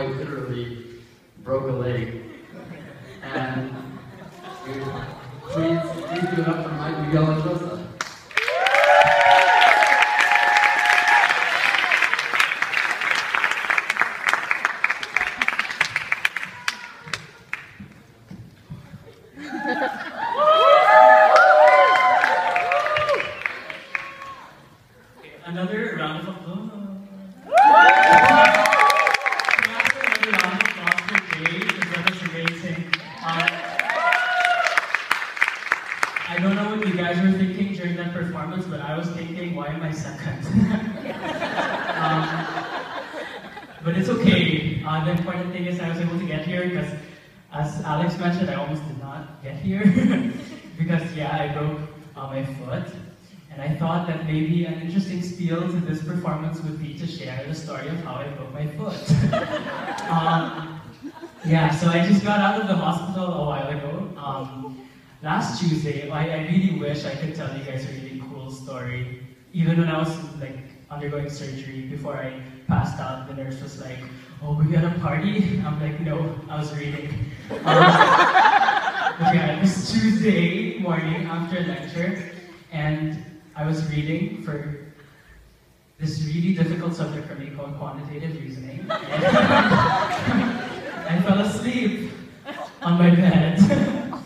quite literally broke a leg. And please, please give it up for Mike Miguel and Joseph. Another round of applause. Perhaps another round of applause for Jay, because that was amazing. Um, I don't know what you guys were thinking during that performance, but I was thinking, why am I second? um, but it's okay. Uh, the important thing is I was able to get here because, as Alex mentioned, I almost did not get here because, yeah, I broke uh, my foot. And I thought that maybe an interesting spiel to this performance would be to share the story of how I broke my foot. um, yeah, so I just got out of the hospital a while ago. Um, last Tuesday, I, I really wish I could tell you guys a really cool story. Even when I was like undergoing surgery, before I passed out, the nurse was like, "Oh, you at a party?" I'm like, "No, I was reading." Um, it was Tuesday morning after lecture, and I was reading for this really difficult subject for me called quantitative reasoning. I fell asleep on my bed.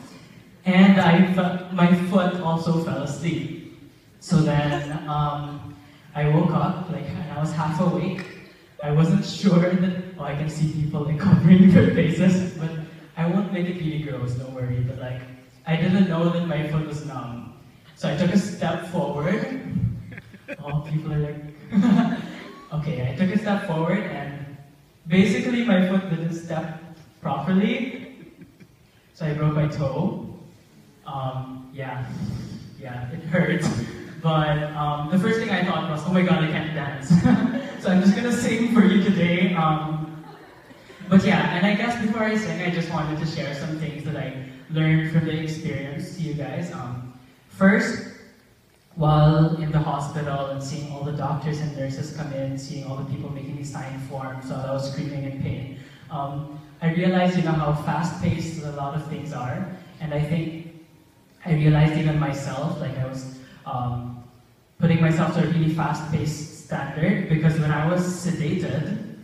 and I my foot also fell asleep. So then um, I woke up, like, and I was half awake. I wasn't sure that, oh, I can see people like covering their faces, but I won't make it really gross, don't worry. But like, I didn't know that my foot was numb. So I took a step forward. All people are like, okay, I took a step forward and basically my foot didn't step properly. So I broke my toe. Um, yeah, yeah, it hurt. But um, the first thing I thought was, oh my god, I can't dance. so I'm just gonna sing for you today. Um, but yeah, and I guess before I sing, I just wanted to share some things that I learned from the experience to you guys. Um, first, while in the hospital and seeing all the doctors and nurses come in, seeing all the people making me sign forms while I was screaming in pain, um, I realized, you know, how fast-paced a lot of things are. And I think I realized even myself, like I was um, putting myself to a really fast-paced standard because when I was sedated,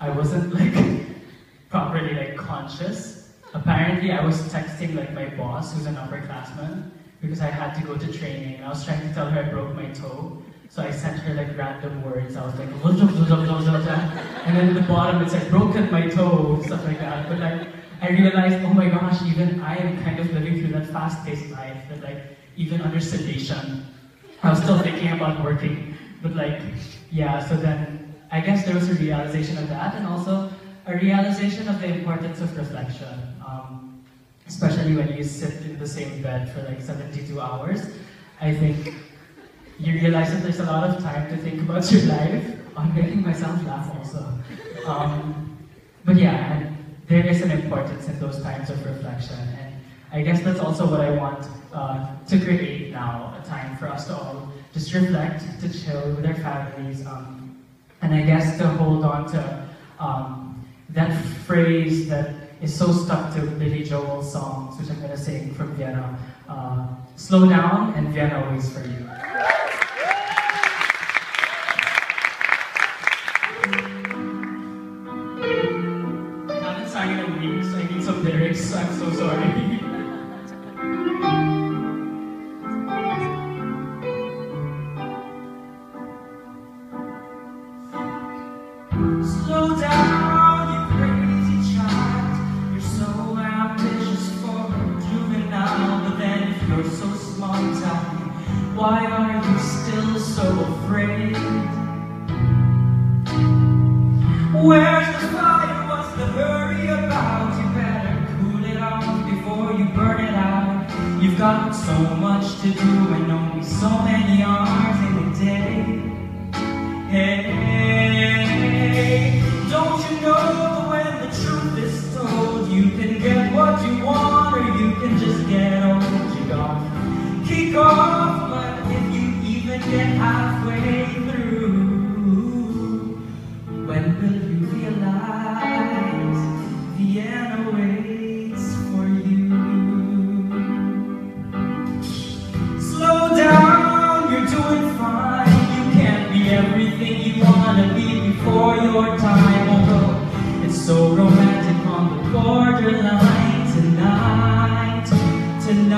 I wasn't like properly like conscious. Apparently, I was texting like my boss, who's an upperclassman, because I had to go to training. I was trying to tell her I broke my toe. So I sent her like random words. I was like, and then at the bottom it said broken my toe, stuff like that. But like I realized, oh my gosh, even I am kind of living through that fast-paced life. That like even under sedation, I was still thinking about working. But like, yeah. So then I guess there was a realization of that, and also a realization of the importance of reflection. Um, especially when you sit in the same bed for like 72 hours, I think you realize that there's a lot of time to think about your life. I'm making myself laugh also. Um, but yeah, there is an importance in those times of reflection. And I guess that's also what I want uh, to create now, a time for us to all just reflect, to chill with our families, um, and I guess to hold on to um, that phrase that is so stuck to Billy Joel's songs, which I'm going to sing from Vienna. Uh, slow down and Vienna waits for you. You're so small tell me, why are you still so afraid? Where's the fire? What's the hurry about? You better cool it off before you burn it out. You've got so much to do and only so many hours in a day. Hey, don't you know that when the truth is told, you can get what you want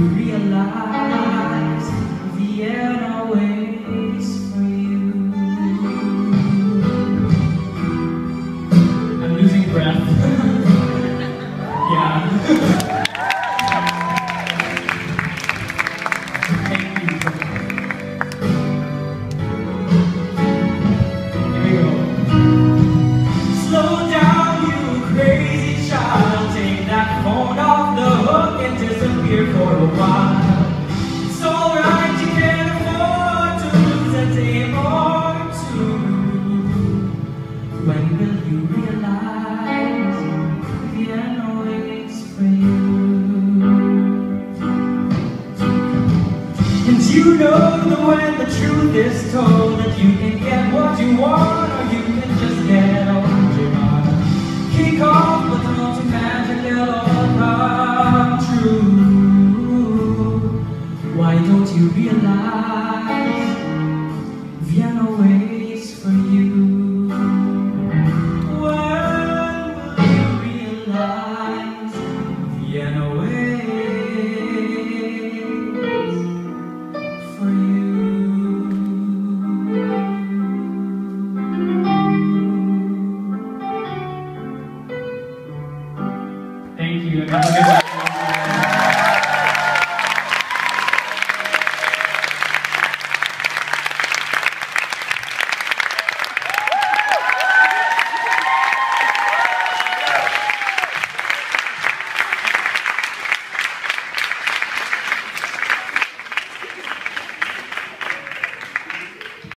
realize the end When will you realize Vienna waits for you? And you know that when the truth is told that you can get what you want